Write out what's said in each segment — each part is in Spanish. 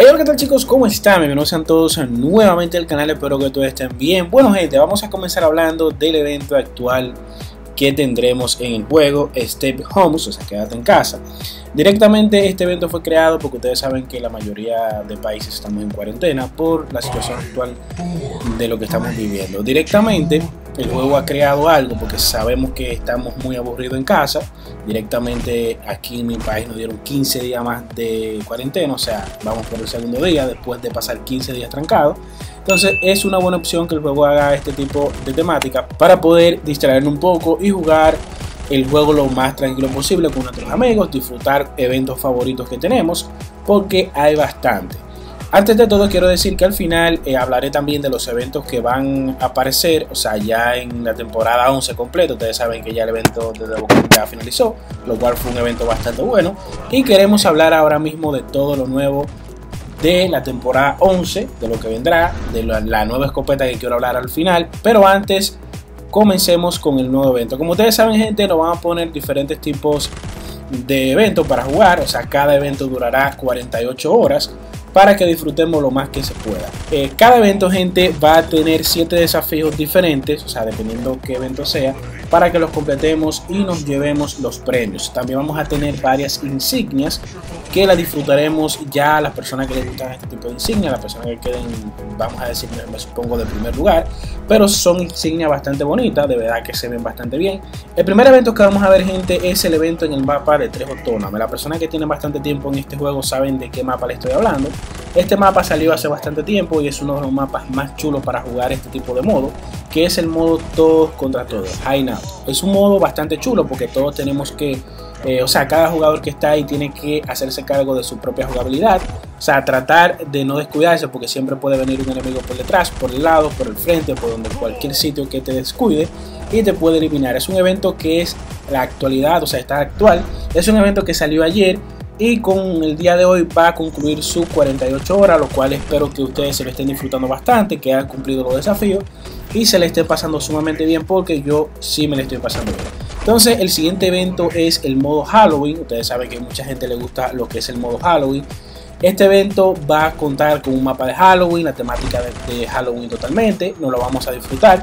Hey, hola, ¿qué tal chicos? ¿Cómo están? Bienvenidos sean todos nuevamente al canal, espero que todos estén bien. Bueno gente, vamos a comenzar hablando del evento actual que tendremos en el juego Step Homes, o sea, quédate en casa. Directamente este evento fue creado porque ustedes saben que la mayoría de países estamos en cuarentena por la situación actual de lo que estamos viviendo. Directamente el juego ha creado algo porque sabemos que estamos muy aburridos en casa. Directamente aquí en mi país nos dieron 15 días más de cuarentena, o sea, vamos por el segundo día después de pasar 15 días trancados. Entonces es una buena opción que el juego haga este tipo de temática para poder distraernos un poco y jugar el juego lo más tranquilo posible con nuestros amigos, disfrutar eventos favoritos que tenemos, porque hay bastante. Antes de todo quiero decir que al final eh, hablaré también de los eventos que van a aparecer, o sea, ya en la temporada 11 completo, ustedes saben que ya el evento de The ya finalizó, lo cual fue un evento bastante bueno, y queremos hablar ahora mismo de todo lo nuevo de la temporada 11, de lo que vendrá, de la, la nueva escopeta que quiero hablar al final, pero antes comencemos con el nuevo evento. Como ustedes saben gente, nos van a poner diferentes tipos de eventos para jugar, o sea, cada evento durará 48 horas para que disfrutemos lo más que se pueda. Eh, cada evento, gente, va a tener 7 desafíos diferentes, o sea, dependiendo qué evento sea, para que los completemos y nos llevemos los premios. También vamos a tener varias insignias que las disfrutaremos ya las personas que les gustan este tipo de insignias, las personas que queden, vamos a decir, me supongo, de primer lugar, pero son insignias bastante bonitas, de verdad que se ven bastante bien. El primer evento que vamos a ver, gente, es el evento en el mapa de tres autónomas. Las personas que tienen bastante tiempo en este juego saben de qué mapa le estoy hablando. Este mapa salió hace bastante tiempo y es uno de los mapas más chulos para jugar este tipo de modo, que es el modo todos contra todos, High Now. Es un modo bastante chulo porque todos tenemos que, eh, o sea, cada jugador que está ahí tiene que hacerse cargo de su propia jugabilidad, o sea, tratar de no descuidarse porque siempre puede venir un enemigo por detrás, por el lado, por el frente, por donde cualquier sitio que te descuide y te puede eliminar. Es un evento que es la actualidad, o sea, está actual. Es un evento que salió ayer y con el día de hoy va a concluir sus 48 horas, lo cual espero que ustedes se lo estén disfrutando bastante, que hayan cumplido los desafíos y se le esté pasando sumamente bien porque yo sí me le estoy pasando bien. Entonces el siguiente evento es el modo Halloween, ustedes saben que mucha gente le gusta lo que es el modo Halloween. Este evento va a contar con un mapa de Halloween, la temática de, Halloween totalmente, nos lo vamos a disfrutar.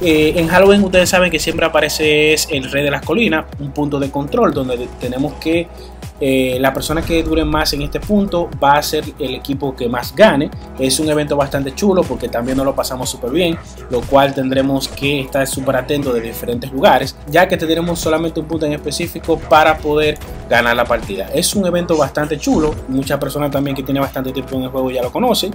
Eh, en Halloween ustedes saben que siempre aparece el rey de las colinas, un punto de control donde tenemos que eh, la persona que dure más en este punto va a ser el equipo que más gane. Es un evento bastante chulo porque también nos lo pasamos súper bien, lo cual tendremos que estar súper atentos de diferentes lugares, ya que tendremos solamente un punto en específico para poder ganar la partida. Es un evento bastante chulo, muchas personas también que tienen bastante tiempo en el juego ya lo conocen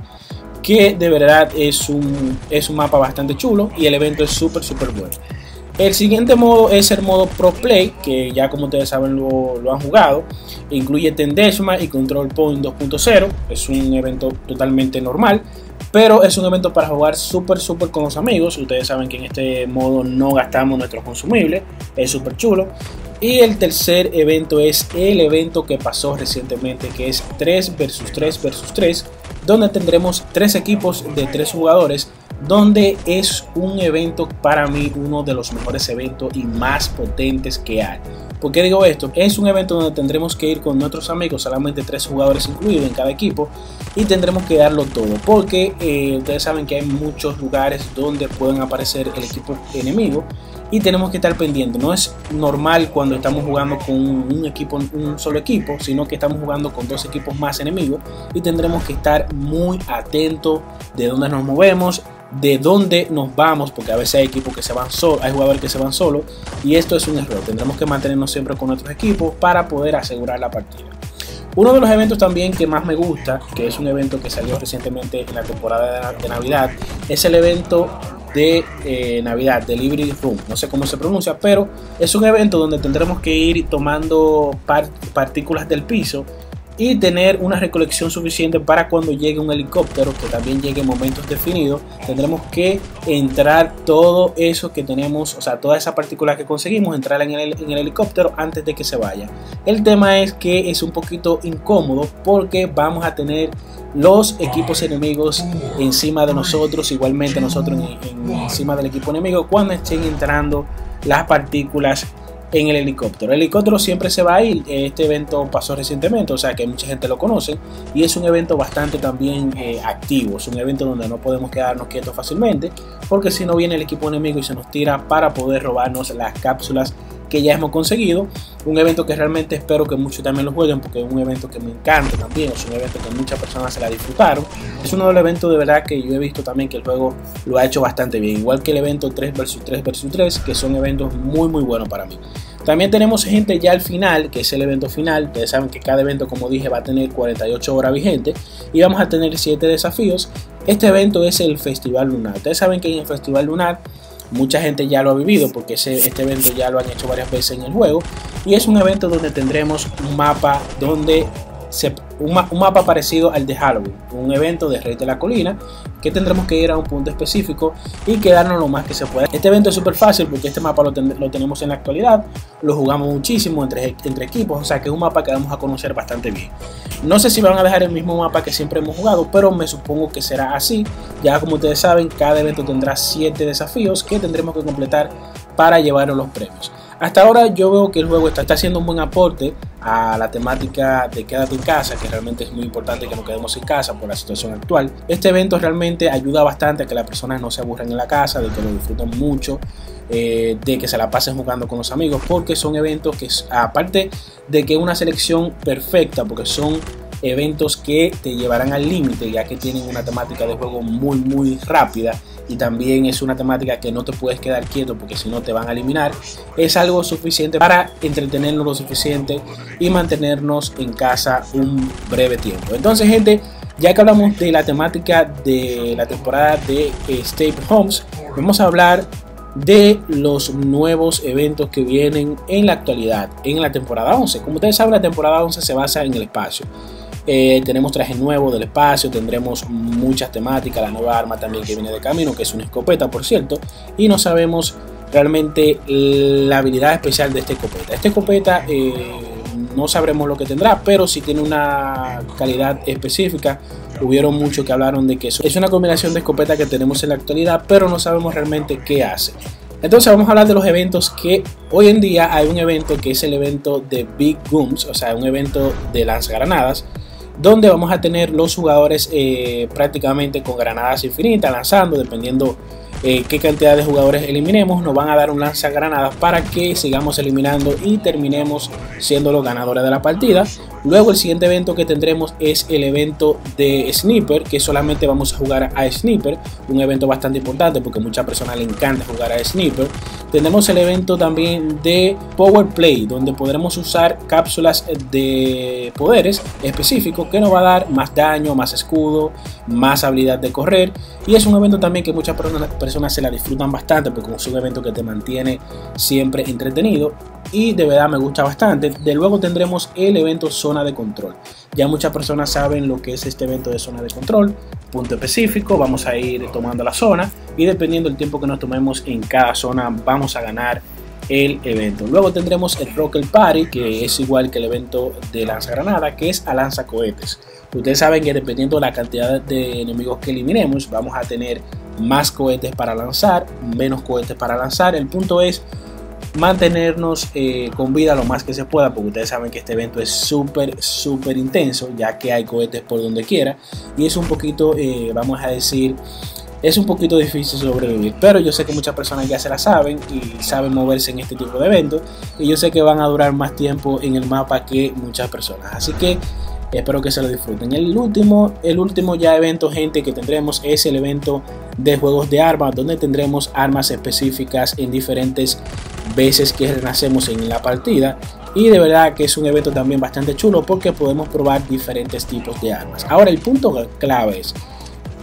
que de verdad es un, es un mapa bastante chulo y el evento es súper súper bueno. El siguiente modo es el modo Pro Play, que ya como ustedes saben lo, han jugado. Incluye Tendesma y Control Point 2.0. Es un evento totalmente normal, pero es un evento para jugar súper, súper con los amigos. Ustedes saben que en este modo no gastamos nuestros consumibles. Es súper chulo. Y el tercer evento es el evento que pasó recientemente, que es 3 versus 3 versus 3, donde tendremos tres equipos de tres jugadores donde es un evento para mí uno de los mejores eventos y más potentes que hay. ¿Por qué digo esto? Es un evento donde tendremos que ir con nuestros amigos, solamente tres jugadores incluidos en cada equipo, y tendremos que darlo todo, porque eh, ustedes saben que hay muchos lugares donde pueden aparecer el equipo enemigo y tenemos que estar pendientes. No es normal cuando estamos jugando con un equipo, un solo equipo, sino que estamos jugando con dos equipos más enemigos y tendremos que estar muy atentos de dónde nos movemos de dónde nos vamos, porque a veces hay equipos que se van solos, hay jugadores que se van solos, y esto es un error. Tendremos que mantenernos siempre con nuestros equipos para poder asegurar la partida. Uno de los eventos también que más me gusta, que es un evento que salió recientemente en la temporada de Navidad, es el evento de eh, Navidad, Delivery Room. No sé cómo se pronuncia, pero es un evento donde tendremos que ir tomando partículas del piso y tener una recolección suficiente para cuando llegue un helicóptero, que también llegue en momentos definidos, tendremos que entrar todo eso que tenemos, o sea, toda esa partícula que conseguimos, entrar en el, en el helicóptero antes de que se vaya. El tema es que es un poquito incómodo porque vamos a tener los equipos enemigos encima de nosotros, igualmente nosotros encima del equipo enemigo cuando estén entrando las partículas en el helicóptero. El helicóptero siempre se va a ir. Este evento pasó recientemente, o sea que mucha gente lo conoce. Y es un evento bastante también eh, activo. Es un evento donde no podemos quedarnos quietos fácilmente. Porque si no viene el equipo enemigo y se nos tira para poder robarnos las cápsulas ya hemos conseguido. Un evento que realmente espero que muchos también lo jueguen porque es un evento que me encanta también. Es un evento que muchas personas se la disfrutaron. Es uno de los eventos de verdad que yo he visto también que el juego lo ha hecho bastante bien. Igual que el evento 3 vs 3 vs 3, que son eventos muy muy buenos para mí. También tenemos gente ya al final, que es el evento final. Ustedes saben que cada evento, como dije, va a tener 48 horas vigente y vamos a tener 7 desafíos. Este evento es el Festival Lunar. Ustedes saben que en el Festival Lunar mucha gente ya lo ha vivido porque este evento ya lo han hecho varias veces en el juego. Y es un evento donde tendremos un mapa donde un, mapa parecido al de Halloween, un evento de Rey de la Colina que tendremos que ir a un punto específico y quedarnos lo más que se pueda. Este evento es súper fácil porque este mapa lo, tenemos en la actualidad, lo jugamos muchísimo entre, equipos, o sea que es un mapa que vamos a conocer bastante bien. No sé si van a dejar el mismo mapa que siempre hemos jugado, pero me supongo que será así. Ya como ustedes saben, cada evento tendrá 7 desafíos que tendremos que completar para llevarnos los premios. Hasta ahora yo veo que el juego está, haciendo un buen aporte a la temática de quédate en casa, que realmente es muy importante que nos quedemos en casa por la situación actual. Este evento realmente ayuda bastante a que las personas no se aburran en la casa, de que lo disfruten mucho, eh, de que se la pasen jugando con los amigos, porque son eventos que, aparte de que es una selección perfecta, porque son eventos que te llevarán al límite, ya que tienen una temática de juego muy, muy rápida y también es una temática que no te puedes quedar quieto porque si no te van a eliminar, es algo suficiente para entretenernos lo suficiente y mantenernos en casa un breve tiempo. Entonces, gente, ya que hablamos de la temática de la temporada de State Homes, vamos a hablar de los nuevos eventos que vienen en la actualidad, en la temporada 11. Como ustedes saben, la temporada 11 se basa en el espacio. Eh, tenemos traje nuevo del espacio, tendremos muchas temáticas, la nueva arma también que viene de camino, que es una escopeta, por cierto, y no sabemos realmente la habilidad especial de esta escopeta. Esta escopeta eh, no sabremos lo que tendrá, pero si tiene una calidad específica. Hubieron muchos que hablaron de que es una combinación de escopeta que tenemos en la actualidad, pero no sabemos realmente qué hace. Entonces vamos a hablar de los eventos que hoy en día hay un evento que es el evento de Big Guns, o sea, un evento de lanzagranadas donde vamos a tener los jugadores eh, prácticamente con granadas infinitas lanzando dependiendo eh, qué cantidad de jugadores eliminemos, nos van a dar un lanzagranadas para que sigamos eliminando y terminemos siendo los ganadores de la partida. Luego el siguiente evento que tendremos es el evento de Sniper, que solamente vamos a jugar a Sniper, un evento bastante importante porque a muchas personas le encanta jugar a Sniper. Tenemos el evento también de Power Play, donde podremos usar cápsulas de poderes específicos que nos va a dar más daño, más escudo, más habilidad de correr. Y es un evento también que muchas personas se la disfrutan bastante porque es un evento que te mantiene siempre entretenido y de verdad me gusta bastante. De luego tendremos el evento zona de control. Ya muchas personas saben lo que es este evento de zona de control, punto específico, vamos a ir tomando la zona y dependiendo del tiempo que nos tomemos en cada zona vamos a ganar el evento. Luego tendremos el Rocket Party, que es igual que el evento de lanzagranada, que es a lanza cohetes. Ustedes saben que dependiendo de la cantidad de enemigos que eliminemos, vamos a tener más cohetes para lanzar, menos cohetes para lanzar. El punto es mantenernos eh, con vida lo más que se pueda, porque ustedes saben que este evento es súper, súper intenso, ya que hay cohetes por donde quiera. Y es un poquito, eh, vamos a decir, es un poquito difícil sobrevivir. Pero yo sé que muchas personas ya se la saben y saben moverse en este tipo de eventos. Y yo sé que van a durar más tiempo en el mapa que muchas personas. Así que Espero que se lo disfruten. El último, el último ya evento, gente, que tendremos es el evento de juegos de armas, donde tendremos armas específicas en diferentes veces que renacemos en la partida. Y de verdad que es un evento también bastante chulo porque podemos probar diferentes tipos de armas. Ahora el punto clave es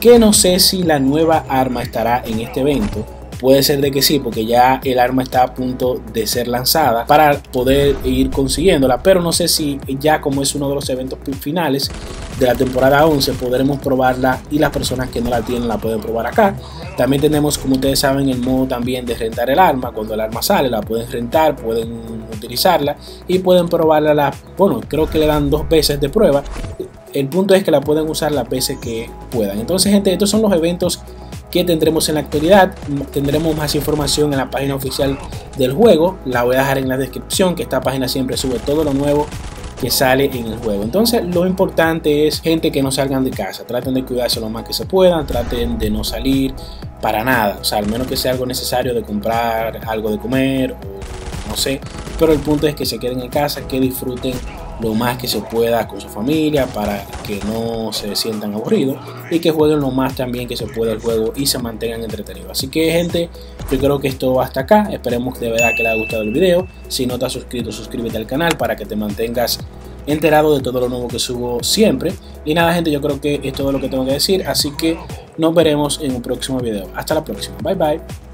que no sé si la nueva arma estará en este evento Puede ser de que sí, porque ya el arma está a punto de ser lanzada para poder ir consiguiéndola, pero no sé si ya como es uno de los eventos finales de la temporada 11 podremos probarla y las personas que no la tienen la pueden probar acá. También tenemos, como ustedes saben, el modo también de rentar el arma. Cuando el arma sale, la pueden rentar, pueden utilizarla y pueden probarla. La, bueno, creo que le dan dos veces de prueba. El punto es que la pueden usar las veces que puedan. Entonces, gente, estos son los eventos que tendremos en la actualidad. Tendremos más información en la página oficial del juego. La voy a dejar en la descripción, que esta página siempre sube todo lo nuevo que sale en el juego. Entonces lo importante es gente que no salgan de casa, traten de cuidarse lo más que se puedan, traten de no salir para nada, o sea, al menos que sea algo necesario de comprar algo de comer o no sé, pero el punto es que se queden en casa, que disfruten lo más que se pueda con su familia para que no se sientan aburridos y que jueguen lo más también que se pueda el juego y se mantengan entretenidos. Así que gente, yo creo que esto va hasta acá. Esperemos de verdad que les haya gustado el video. Si no te has suscrito, suscríbete al canal para que te mantengas enterado de todo lo nuevo que subo siempre. Y nada gente, yo creo que es todo lo que tengo que decir. Así que nos veremos en un próximo video. Hasta la próxima. Bye bye.